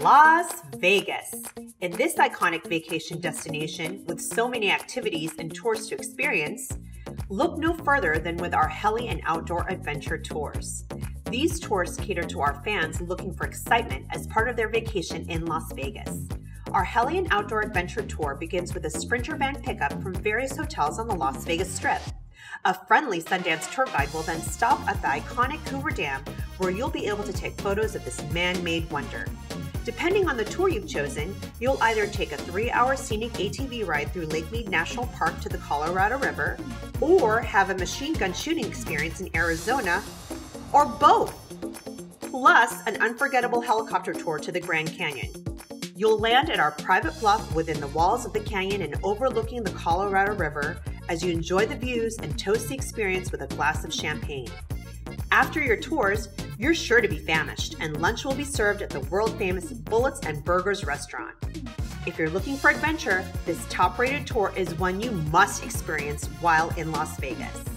Las Vegas. In this iconic vacation destination with so many activities and tours to experience, look no further than with our heli and outdoor adventure tours. These tours cater to our fans looking for excitement as part of their vacation in Las Vegas. Our heli and outdoor adventure tour begins with a Sprinter van pickup from various hotels on the Las Vegas Strip. A friendly Sundance tour guide will then stop at the iconic Hoover Dam where you'll be able to take photos of this man made wonder. Depending on the tour you've chosen, you'll either take a three hour scenic ATV ride through Lake Mead National Park to the Colorado River, or have a machine gun shooting experience in Arizona, or both. Plus, an unforgettable helicopter tour to the Grand Canyon. You'll land at our private bluff within the walls of the canyon and overlooking the Colorado River as you enjoy the views and toast the experience with a glass of champagne. After your tours, you're sure to be famished, and lunch will be served at the world famous Bullets and Burgers restaurant. If you're looking for adventure, this top rated tour is one you must experience while in Las Vegas.